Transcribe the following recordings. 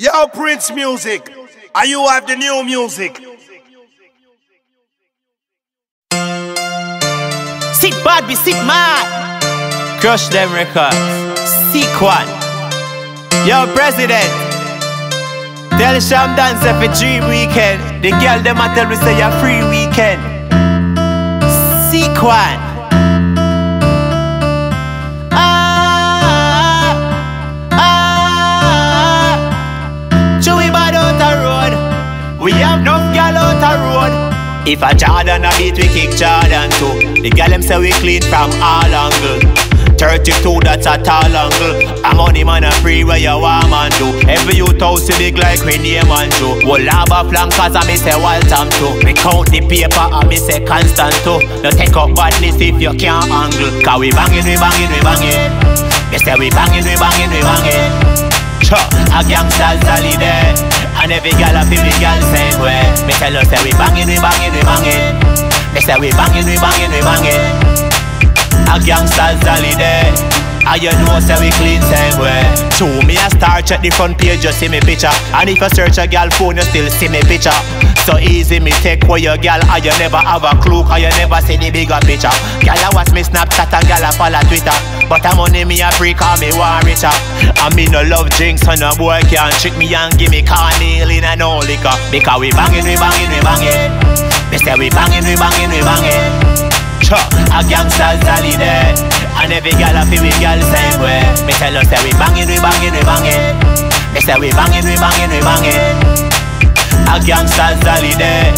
Yo, Priince Muzik. Are you have the new music? Sick bad, be sick mad. Crush them records. Sick one. Yo, president. Tell Sham dance for dream weekend. The girl them a tell me say you're free weekend. Sick one. If a Jordan a beat, we kick Jordan too. The gal them say we clean from all angle. 32, that's a tall angle. I'm on the man a free where you want man do. Every youth house big like we name and Joe. Well, lava flankers and me say Waltham too. Me count the paper and me say constant too. No take up badness if you can't angle. Cause we banging, we banging, we banging. Me say we banging, we banging, we banging. Cha, a gangster's holiday And every gal a feel the gal same way. Me tell her say we banging, we banging, we banging Me say we banging, we banging, we banging A gangster's holiday. And you know say we clean same way. True, me a star check the front page just see me picture. And if you search a gal phone you still see me picture So easy me take for your gal and you never have a clue Cause you never see the bigger picture. Gal a watch me Snapchat and gal a follow Twitter. But I'm money me a free call me want richer. And me no love drinks so no boy can trick me and give me carnal in and no liquor. Because we banging, we banging, we banging Me say we banging, we banging, we banging Cha, a gangster's holiday And every gal a feel we gal same way. Me tell her say we banging, we banging, we banging Me say we banging, we banging, we banging A gangster's holiday.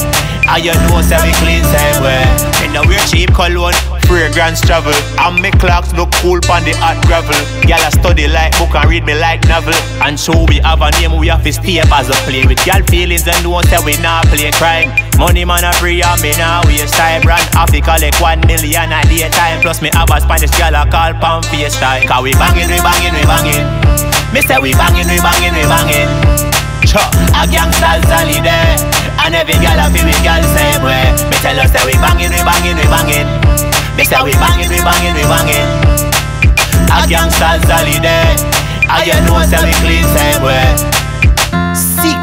And you know say we clean same way Me no wear cheap cologne Fragrance travel. And me clocks look cool pon the hot gravel. Gal a study like book and read me like novel. And so we have a name we have to stay as a play With. Gal feelings and know say we not play crime. Money man a free and me now waste time. Brand Africa like one million a day time. Plus me have a Spanish gal a call pon FaceTime. Cause we banging, we banging, we banging Me say we banging, we banging, we banging Cha, a gangster's holiday And every gal a feel we gal same way. Me tell her say we banging, we banging, we banging Me say we banging, we banging, we banging A gangster's holiday And you know say we clean same way.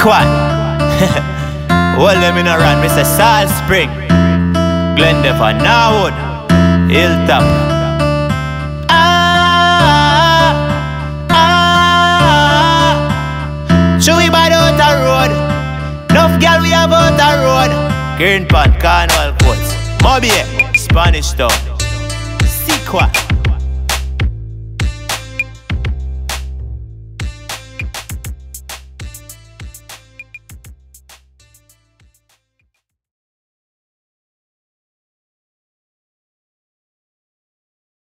One. Well, let me not run, Mr. Salt Spring. Glendale, Norwood. Hilltop Enough girl we have out the road. Green Pond, Carnival Courts Mobby, Spanish Town. Sequat